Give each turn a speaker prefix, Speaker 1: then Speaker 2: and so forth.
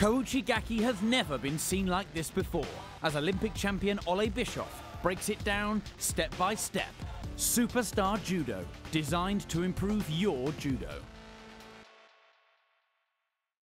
Speaker 1: Kouchi Gake has never been seen like this before, as Olympic champion Ole Bischof breaks it down step by step. Superstar Judo, designed to improve your judo.